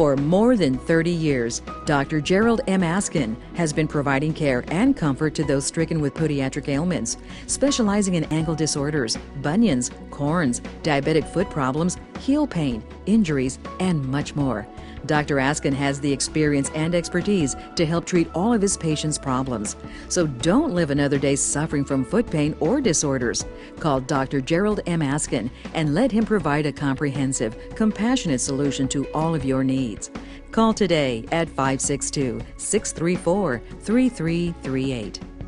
For more than 30 years, Dr. Jerald M. Askin has been providing care and comfort to those stricken with podiatric ailments, specializing in ankle disorders, bunions, corns, diabetic foot problems, heel pain, injuries, and much more. Dr. Askin has the experience and expertise to help treat all of his patients' problems. So don't live another day suffering from foot pain or disorders. Call Dr. Jerald M. Askin and let him provide a comprehensive, compassionate solution to all of your needs. Call today at 562 634 3338.